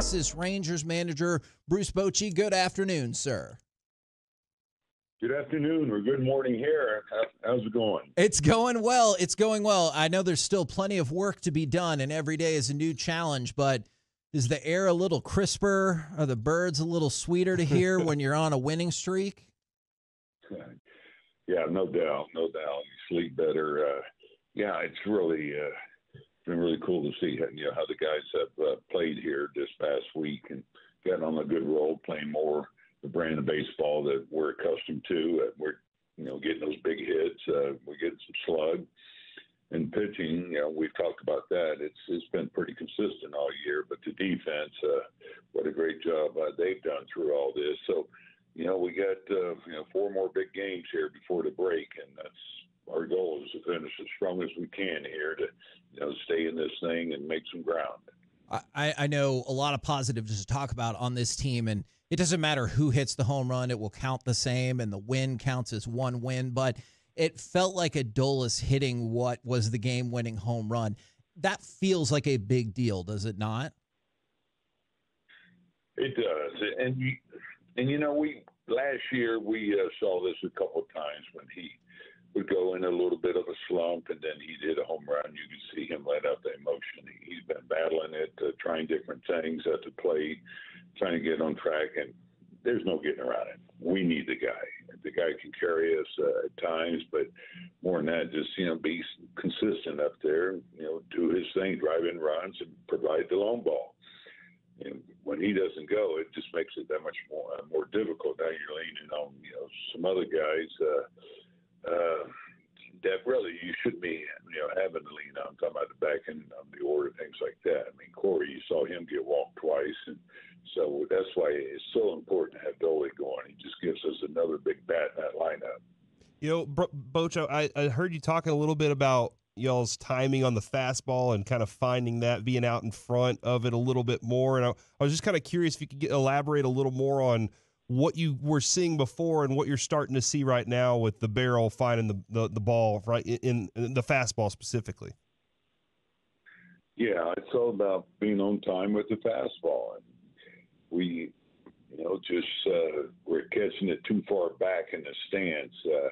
Texas Rangers manager Bruce Bochy. Good afternoon, sir. Good afternoon or good morning here. How's it going? It's going well. It's going well. I know there's still plenty of work to be done, and every day is a new challenge, but is the air a little crisper? Are the birds a little sweeter to hear when you're on a winning streak? Yeah, no doubt. No doubt. You sleep better. Uh, yeah, it's really uh, been really cool to see you know, how the guys have uh, played here this past week and gotten on a good roll, playing more the brand of baseball that we're accustomed to. Uh, we're you know getting those big hits. Uh, we're getting some slug and pitching. You know, we've talked about that. It's it's been pretty consistent all year. But the defense, uh, what a great job uh, they've done through all this. So you know, we got uh, you know four more big games here before the break, and that's our goal is to finish as strong as we can here to you know stay in this thing and make some ground. I, I know a lot of positives to talk about on this team, and it doesn't matter who hits the home run; it will count the same, and the win counts as one win. But it felt like Adolis hitting what was the game-winning home run. That feels like a big deal, does it not? It does, and you, and you know we last year we uh, saw this a couple of times when he would go in a little bit of a slump, and then he did a home run. You could see him let out the emotion. He's been battling it, uh, trying different things at the plate, trying to get on track, and there's no getting around it. We need the guy. The guy can carry us uh, at times, but more than that, just you know, be consistent up there. You know, do his thing, drive in runs, and provide the long ball. And when he doesn't go, it just makes it that much more uh, more difficult. Now you're leaning on you know some other guys. Uh, uh, that really you should be, you know, having to lean on. Talking about the back end of the order, things like that. I mean, Corey, you saw him get walked twice, and so that's why it's so important to have Dolly going. He just gives us another big bat in that lineup. You know, Bocho, I, I heard you talking a little bit about y'all's timing on the fastball and kind of finding that being out in front of it a little bit more. And I, I was just kind of curious if you could get, elaborate a little more on what you were seeing before and what you're starting to see right now with the barrel finding the, the, the ball right in, in, the fastball specifically. Yeah, it's all about being on time with the fastball, and we, you know, just uh, we're catching it too far back in the stance. Uh,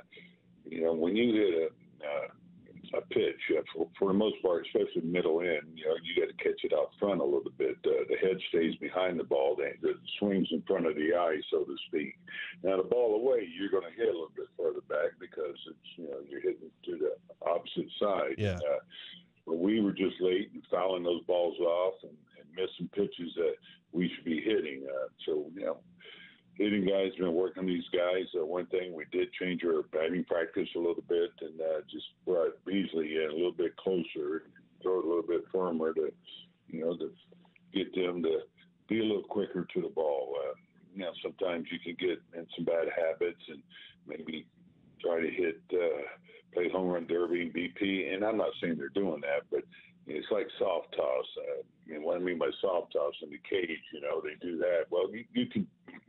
you know, when you hit a uh, a pitch uh, for, for the most part, especially middle end. You know, you got to catch it out front a little bit. Uh, the head stays behind the ball. The, the swings in front of the eye, so to speak. Now the ball away, you're going to hit a little bit further back because it's you know you're hitting to the opposite side. Yeah. Uh, but we were just late and fouling those balls off and, and missing pitches that we should be hitting. Uh, so you know hitting guys, been working these guys. Uh, one thing we did change our batting practice a little bit and uh, just brought Beasley in a little bit closer, throw it a little bit firmer to, you know, to get them to be a little quicker to the ball. Uh, you know, sometimes you can get in some bad habits and maybe try to hit, uh, play home run derby and BP. And I'm not saying they're doing that, but it's like soft toss. Uh, and what I mean by soft toss in the cage, you know, they do that. Well, you, you can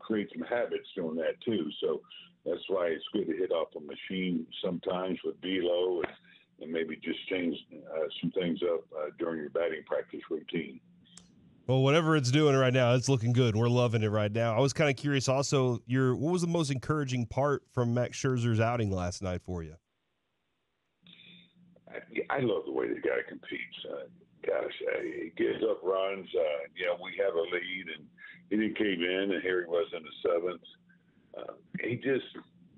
create some habits doing that too. So that's why it's good to hit off a machine sometimes with velo and, and maybe just change uh, some things up uh, during your batting practice routine. Well, whatever it's doing right now, it's looking good. We're loving it right now. I was kind of curious also, your what was the most encouraging part from Max Scherzer's outing last night for you? I, I love the way the guy competes. Uh, gosh, uh, he gives up runs. Uh, you know, we have a lead, and he didn't cave in, and here he was in the seventh. Uh, he just,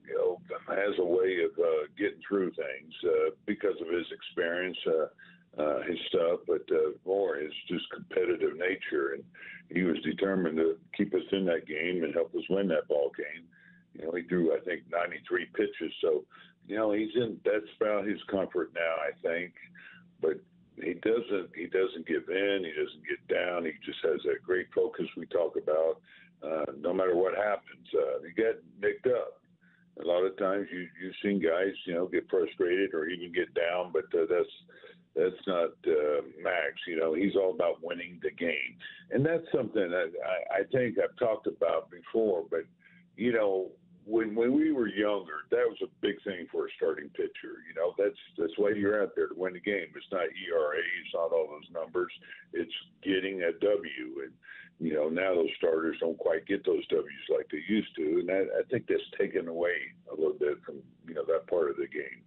you know, has a way of uh, getting through things uh, because of his experience, uh, uh, his stuff, but uh, more his just competitive nature. And he was determined to keep us in that game and help us win that ball game. You know, he threw, I think, 93 pitches. So, you know, he's in. That's about his comfort now, I think. But he doesn't he doesn't give in. He doesn't get down. He just has that great focus we talk about. Uh, no matter what happens, uh, he get nicked up. A lot of times you you've seen guys you know get frustrated or even get down, but uh, that's that's not uh, Max. You know he's all about winning the game, and that's something that I, I think I've talked about before. But you know when when we were younger, that was a big thing for a starting pitcher. You know, that's that's why you're out there to win the game. It's not ERA, it's not all those numbers. It's getting a W. And you know, now those starters don't quite get those W's like they used to, and I, I think that's taken away a little bit from you know that part of the game.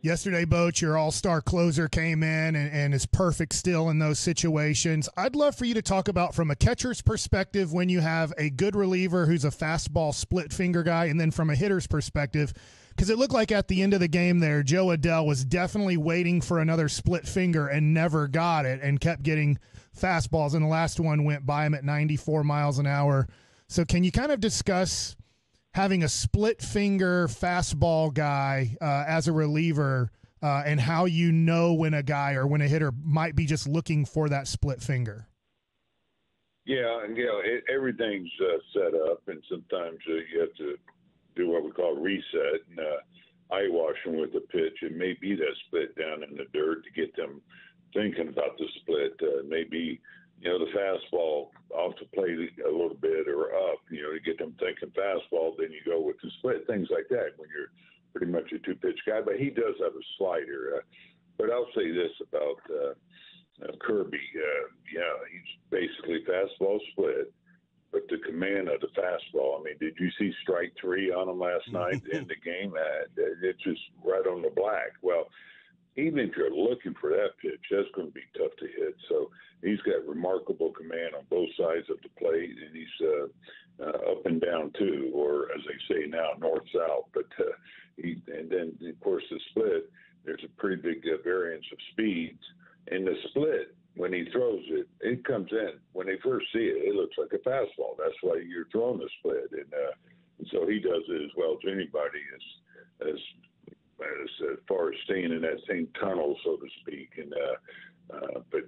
Yesterday, Boch, your all star closer came in and, and, is perfect still in those situations. I'd love for you to talk about from a catcher's perspective when you have a good reliever who's a fastball split finger guy, and then from a hitter's perspective, because it looked like at the end of the game there, Jo Adell was definitely waiting for another split finger and never got it and kept getting fastballs, and the last one went by him at 94 miles an hour. So, can you kind of discuss? Having a split finger fastball guy uh, as a reliever uh, and how you know when a guy or when a hitter might be just looking for that split finger. Yeah, and you know it, everything's uh, set up, and sometimes uh, you have to do what we call reset and uh, eye washing with the pitch. It may be that split down in the dirt to get them thinking about the split. Uh, maybe you know, the fastball off the plate a little bit or up, you know, to get them thinking fastball. Then you go with the split, things like that when you're pretty much a two pitch guy. But he does have a slider. Uh, but I'll say this about uh, uh, Kirby. Uh, yeah, he's basically fastball split. But the command of the fastball, I mean, did you see strike three on him last night in the game? Uh, it's just right on the black. Well, even if you're looking for that pitch, that's going to be tough to hit. So he's got remarkable command on both sides of the plate, and he's uh, uh, up and down too, or as they say now, north south. But uh, he, and then of course the split. There's a pretty big uh, variance of speeds in the split. When he throws it, it comes in. When they first see it, it looks like a fastball. That's why you're throwing the split, and, uh, and so he does it as well as anybody. As as as, as far as staying in that same tunnel, so to speak. And uh, uh, but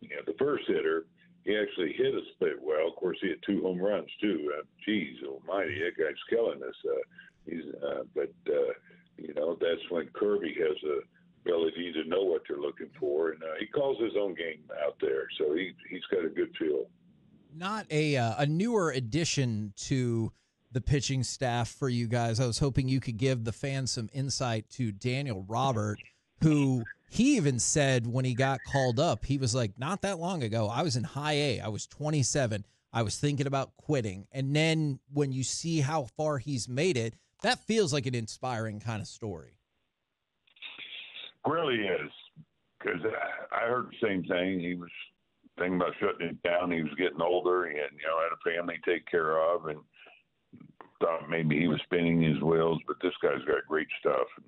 you know, the first hitter, he actually hit a split well. Of course, he had two home runs too. Uh, geez, almighty, that guy's killing us. Uh, he's, uh, but uh, you know, that's when Kirby has a ability to know what they're looking for, and uh, he calls his own game out there, so he he's got a good feel. Not a uh, a newer addition to the pitching staff for you guys. I was hoping you could give the fans some insight to Daniel Robert, who he even said when he got called up, he was like, not that long ago, I was in high A, I was 27, I was thinking about quitting. And then when you see how far he's made it, that feels like an inspiring kind of story. Really is, because I heard the same thing. He was thinking about shutting it down. He was getting older, and you know had a family to take care of, and thought maybe he was spinning his wheels, but this guy's got great stuff. And,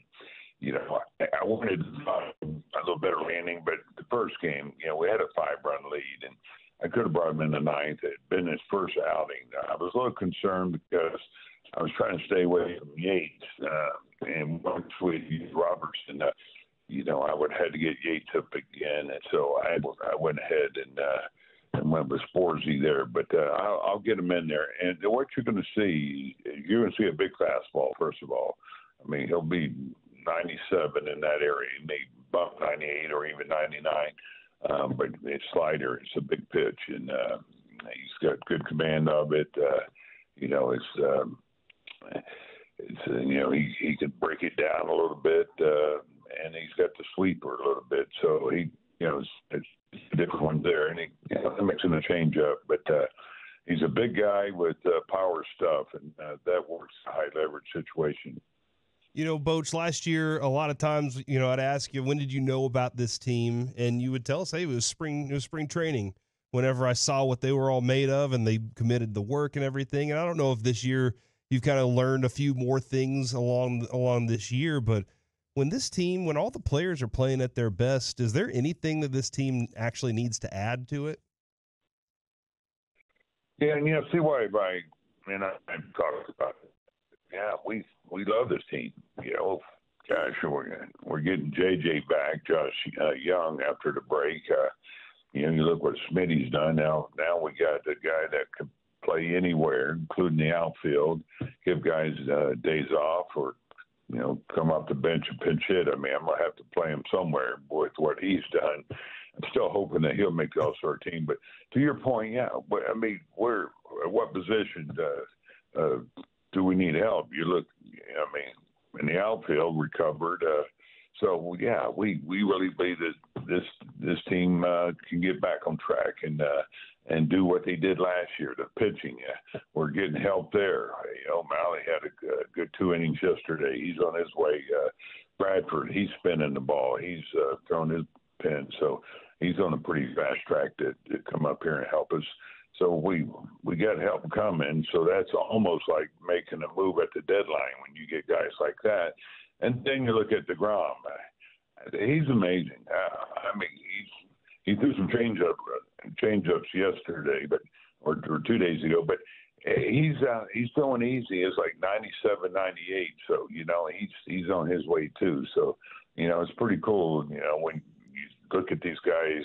you know, I, I wanted uh, a little better landing, but the first game, you know, we had a five-run lead, and I could have brought him in the ninth. It had been his first outing. I was a little concerned because I was trying to stay away from Yates, uh, and once we used Robertson, uh, you know, I would have had to get Yates up again, and so I I went ahead and. uh and went with Sborzy there. But uh, I'll, I'll get him in there. And what you're going to see, you're going to see a big fastball, first of all. I mean, he'll be 97 in that area. He may bump 98 or even 99. Um, but it's slider. It's a big pitch, and uh, he's got good command of it. Uh, you know, it's um, it's uh, you know he he could break it down a little bit, uh, and he's got the sweeper a little bit. So he you know it's, it's different ones there, and he you know, mixing the change up. But uh, he's a big guy with uh, power stuff, and uh, that works a high leverage situation. You know, Boch, last year, a lot of times, you know, I'd ask you, when did you know about this team? And you would tell us, hey, it was spring, it was spring training. Whenever I saw what they were all made of and they committed the work and everything. And I don't know if this year you've kind of learned a few more things along along this year, but when this team, when all the players are playing at their best, is there anything that this team actually needs to add to it? Yeah, and you know, see why I mean I, I've talked about it. Yeah, we we love this team. You know, gosh, we're we're getting JJ back, Josh uh, Jung after the break. Uh, you know, you look what Smitty's done now. Now we got a guy that can play anywhere, including the outfield. Give guys uh, days off or you know, come off the bench and pinch hit. I mean, I'm gonna have to play him somewhere with what he's done. I'm still hoping that he'll make the All Star team. But to your point, yeah, I mean, where, what position uh, uh, do we need help? You look, I mean, in the outfield recovered. Uh, so yeah, we we really believe that this this team uh, can get back on track and uh, and do what they did last year. The pitching, uh, we're getting help there. You Mahle had a, a good two innings yesterday. He's on his way. Uh, Bradford, he's spinning the ball. He's uh, throwing his pin, so he's on a pretty fast track to, to come up here and help us. So we we got help coming. So that's almost like making a move at the deadline when you get guys like that. And then you look at deGrom. He's amazing. Uh, I mean, he's he threw some change up change ups yesterday, but or, or two days ago, but he's uh, he's throwing easy. It's like 97, 98. So you know he's he's on his way too. So you know it's pretty cool. You know when you look at these guys,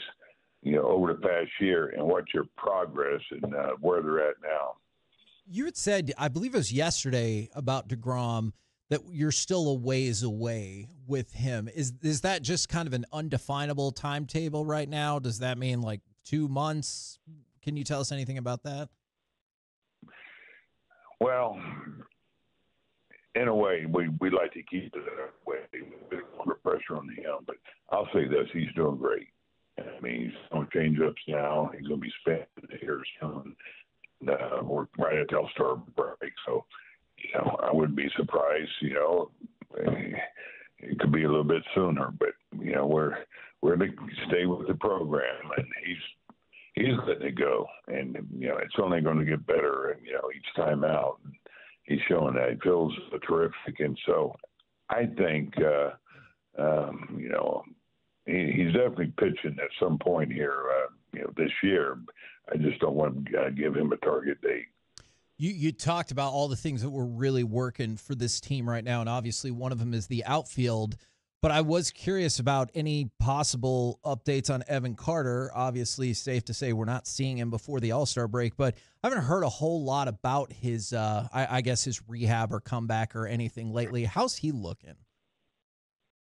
you know over the past year and watch your progress and uh, where they're at now. You had said, I believe it was yesterday about deGrom that you're still a ways away with him. Is is that just kind of an undefinable timetable right now? Does that mean like two months? Can you tell us anything about that? Well, in a way, we we like to keep it that way. Put pressure on him, but I'll say this: he's doing great. I mean, he's on change ups now. He's going to be spent here soon. Uh, we're right at the All Star break, so you know, I wouldn't be surprised. You know, it could be a little bit sooner, but you know, we're we're going to stay with the program, and he's he's letting it go, and you know, it's only going to get better, and you know, each time out, he's showing that he feels terrific, and so I think, uh, um, you know, he, he's definitely pitching at some point here, uh, you know, this year. I just don't want to uh, give him a target date. You you talked about all the things that were really working for this team right now, and obviously one of them is the outfield. But I was curious about any possible updates on Evan Carter. Obviously, safe to say we're not seeing him before the All Star break, but I haven't heard a whole lot about his, uh, I, I, guess, his rehab or comeback or anything lately. How's he looking?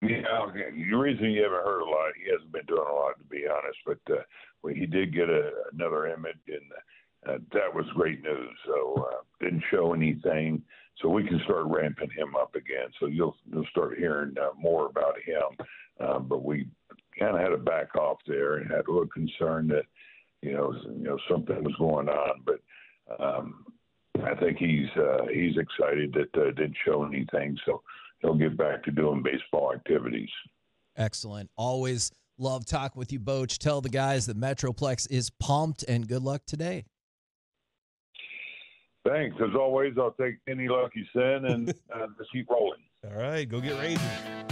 Yeah, the reason you haven't heard a lot, he hasn't been doing a lot, to be honest. But uh, well, he did get a, another image, and uh, that was great news. So uh, didn't show anything, so we can start ramping him up again. So you'll you'll start hearing uh, more about him. Uh, but we kind of had to back off there and had a little concern that you know you know something was going on. But um, I think he's uh, he's excited that uh, didn't show anything, so he'll get back to doing baseball activities. Excellent. Always love talking with you, Boch. Tell the guys that Metroplex is pumped, and good luck today. Thanks. As always, I'll take any luck you send and uh, just keep rolling. All right, go get Rangers.